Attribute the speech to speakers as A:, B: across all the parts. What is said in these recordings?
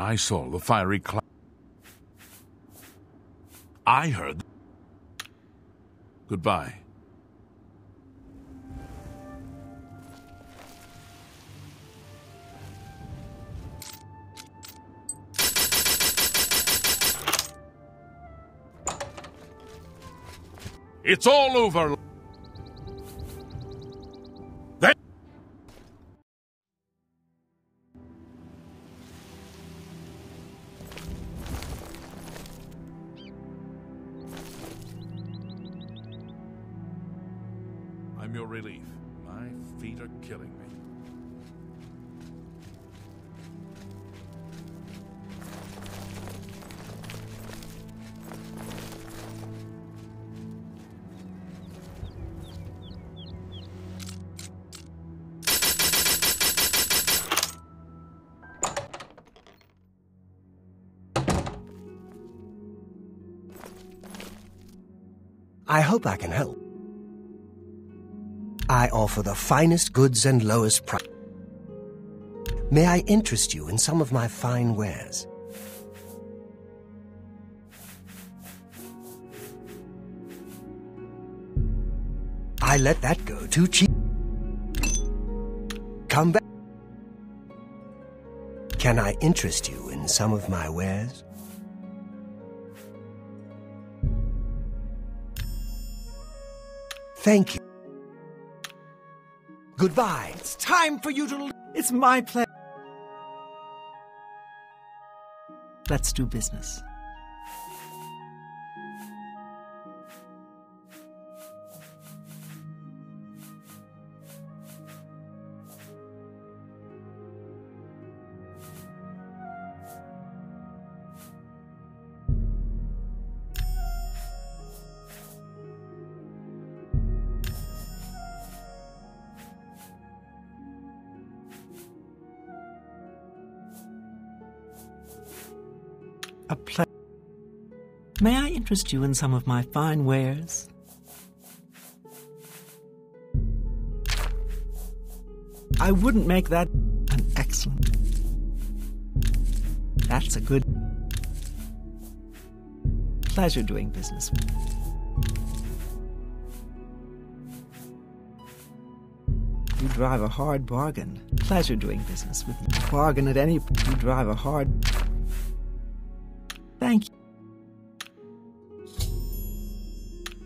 A: I saw the fiery cloud, I heard. Goodbye. It's all over. I'm your relief. My feet are killing me.
B: I hope I can help. I offer the finest goods and lowest price. May I interest you in some of my fine wares? I let that go too cheap. Come back. Can I interest you in some of my wares? Thank you. Goodbye.
C: It's time for you to. It's my pleasure. Let's do business. A ple- May I interest you in some of my fine wares? I wouldn't make that an excellent. That's a good. Pleasure doing business with you. You drive a hard bargain. Pleasure doing business with you. Bargain at any. You drive a hard.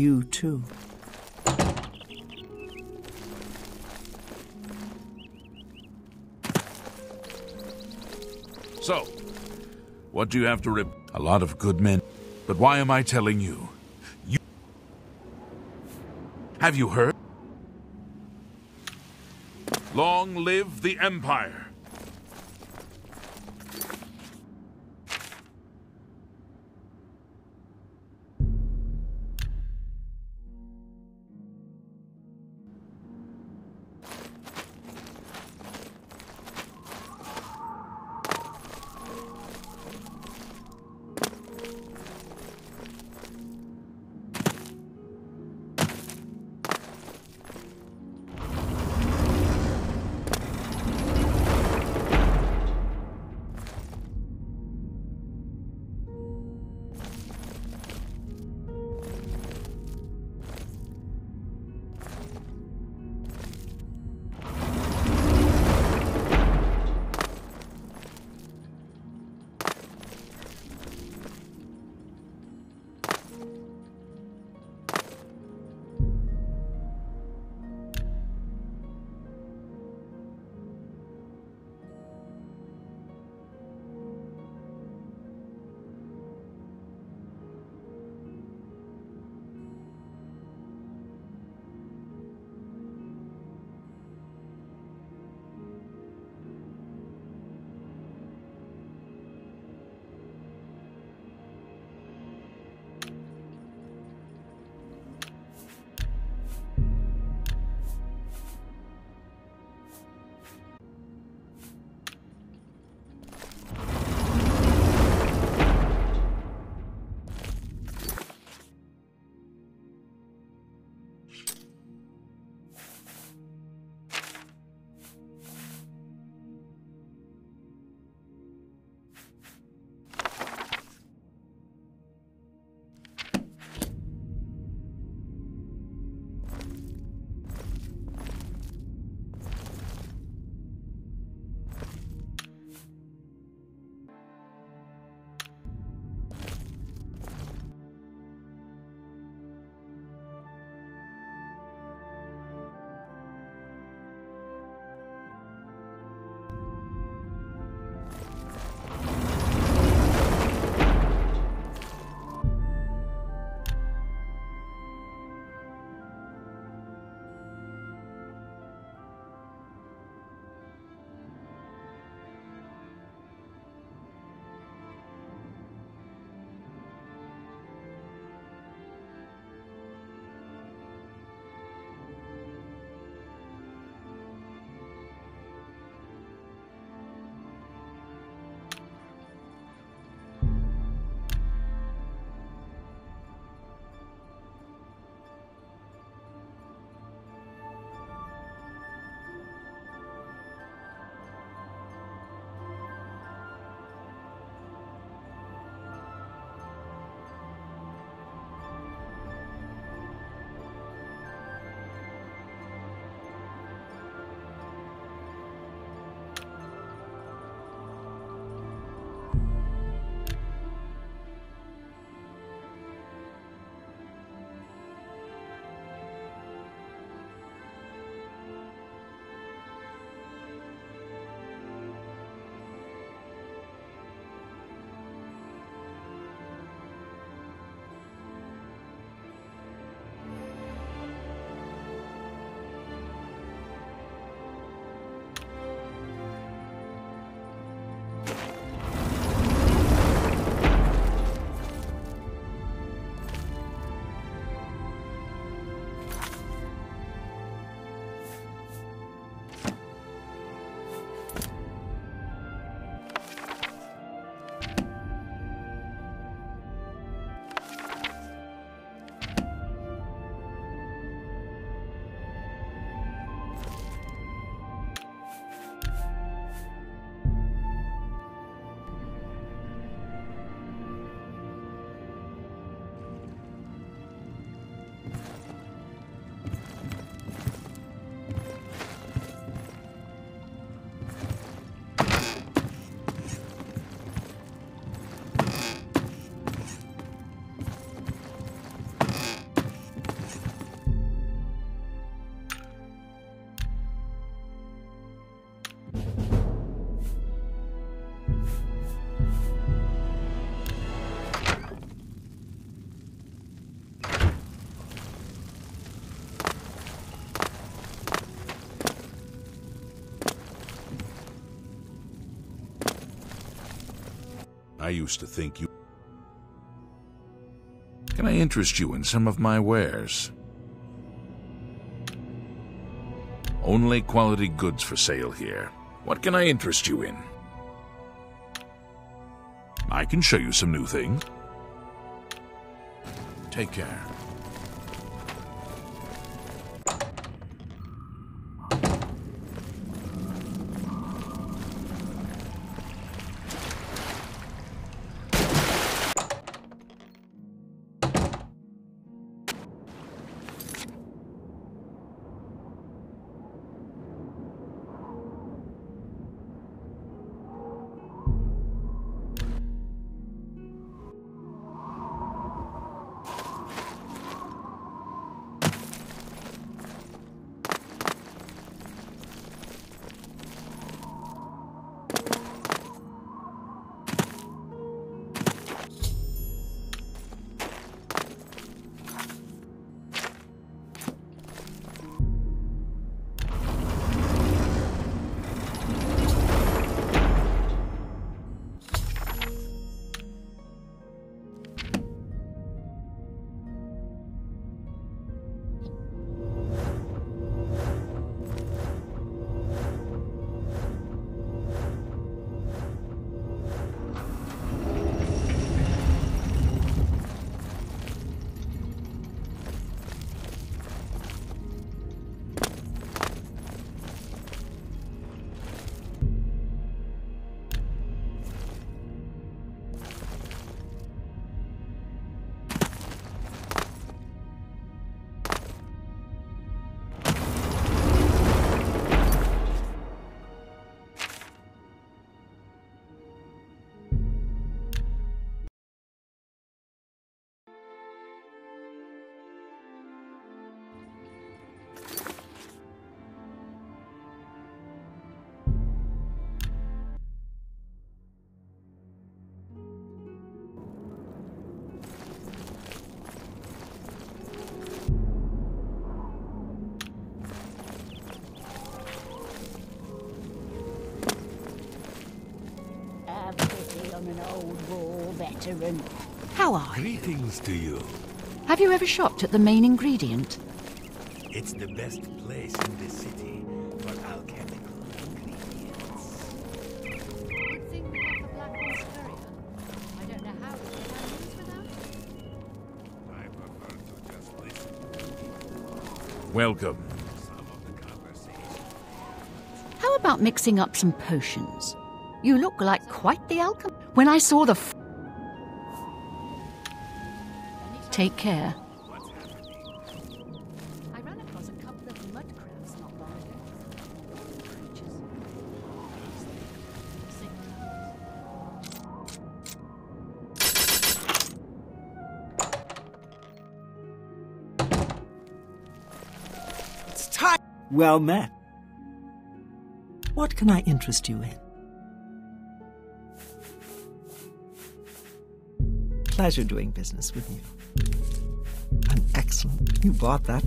C: You too.
A: So, what do you have to rip? A lot of good men. But why am I telling you? You. Have you heard? Long live the Empire! I used to think you. Can I interest you in some of my wares? Only quality goods for sale here. What can I interest you in? I can show you some new things. Take care.
D: A pity an old war veteran. How are you?
E: Greetings to you.
D: Have you ever shopped at the main ingredient?
E: It's the best place in the city for alchemical ingredients.
F: Good thing we have the Black Horse Courier. I don't know how we get our news without it.
E: I prefer to just listen
A: Welcome.
E: to some of the conversation.
D: How about mixing up some potions? You look like quite the alchemist. When I saw the. F- Take care.
E: What's happening?
F: I ran across a couple of mud crabs not long ago. Creatures. Sick times.
C: It's time. Well met. What can I interest you in? Pleasure doing business with you. An excellent. You bought that.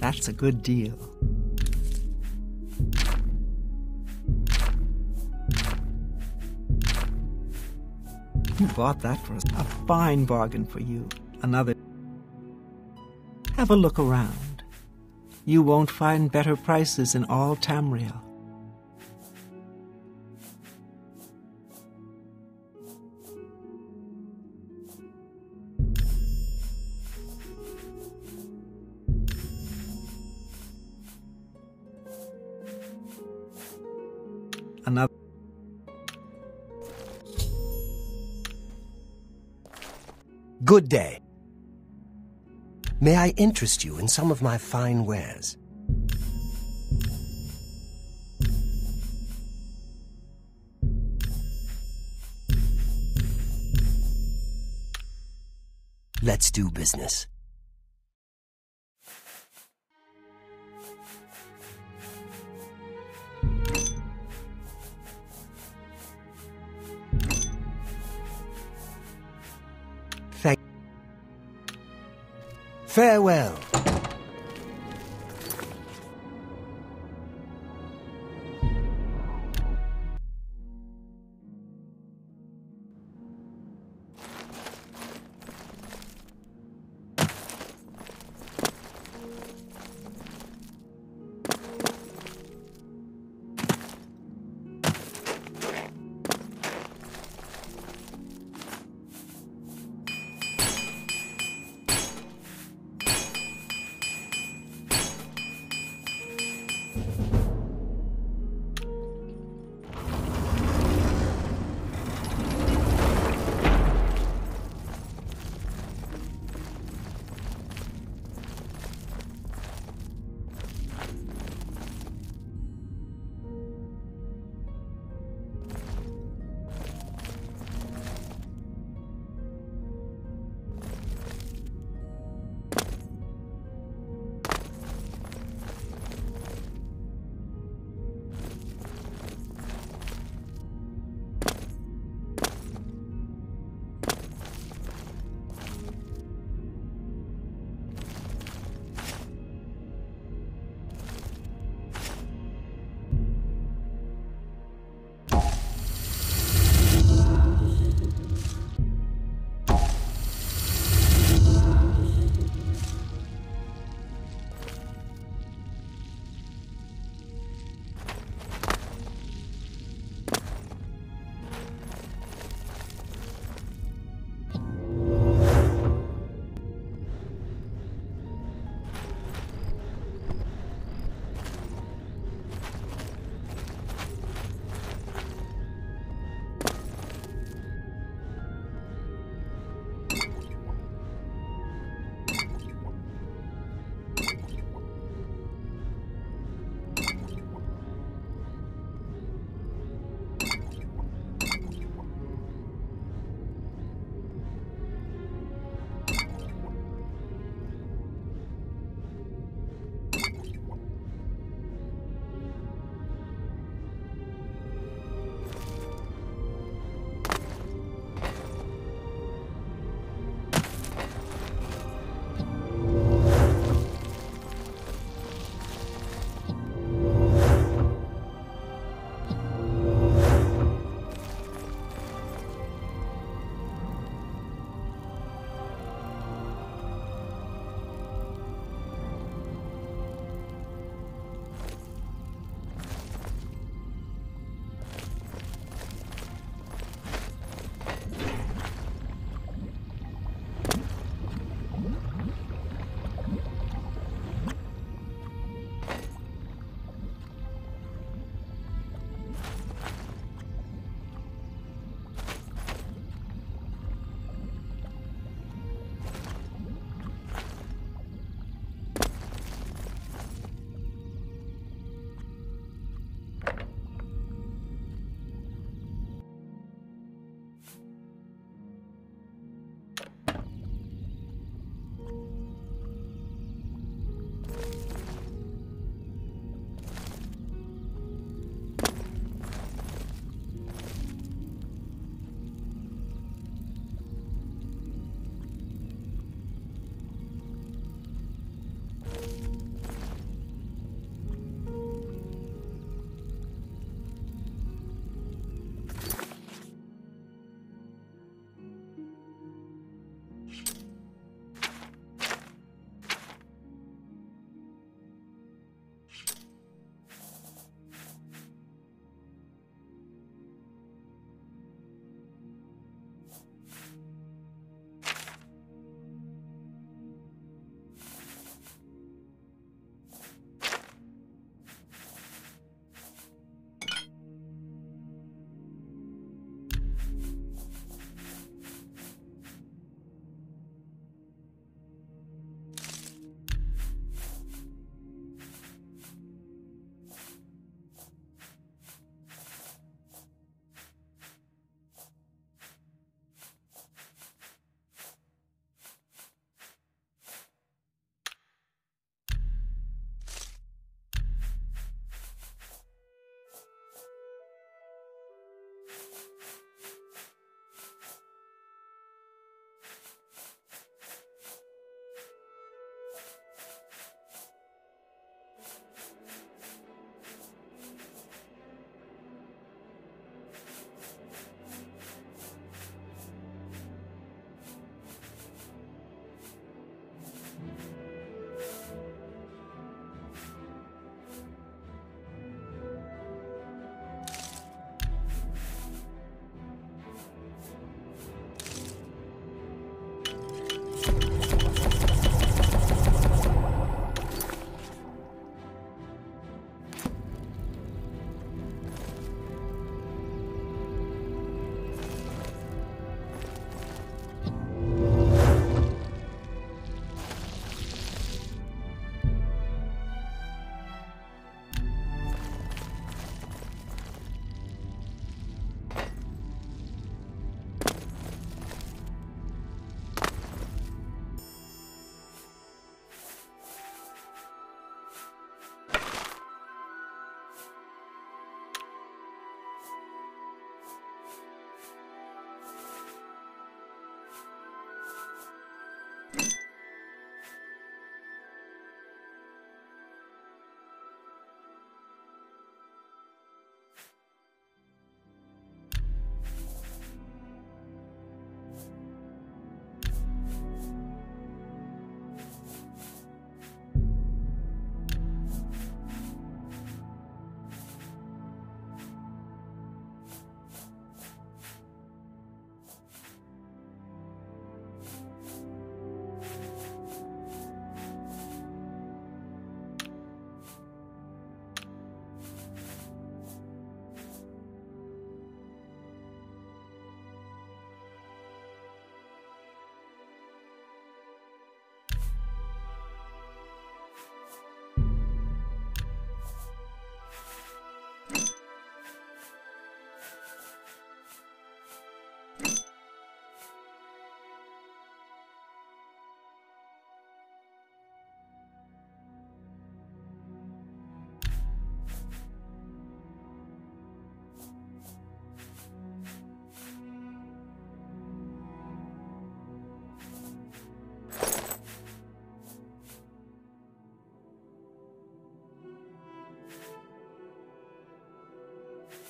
C: That's a good deal. You bought that for us. A fine bargain for you. Another. Have a look around. You won't find better prices in all Tamriel. Another.
B: Good day. May I interest you in some of my fine wares? Let's do business.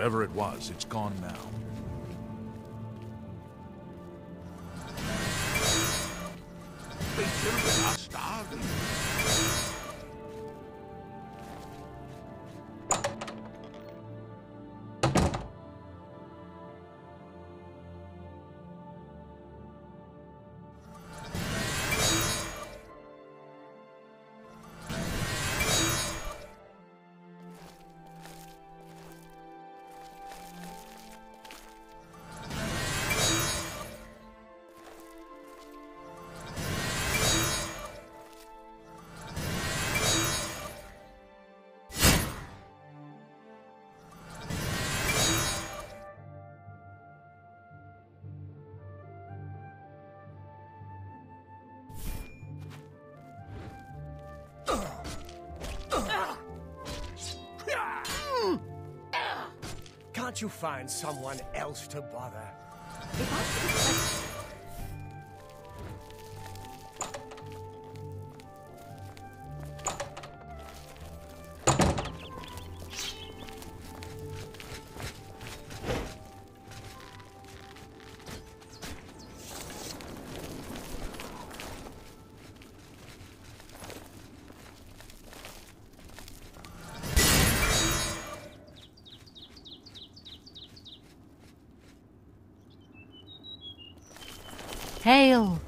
A: Whatever it was, it's gone now.
B: You find someone else to bother?
D: Hail,